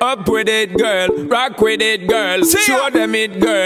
Up with it, girl. Rock with it, girl. Show them it, girl.